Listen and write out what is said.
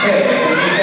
Hey,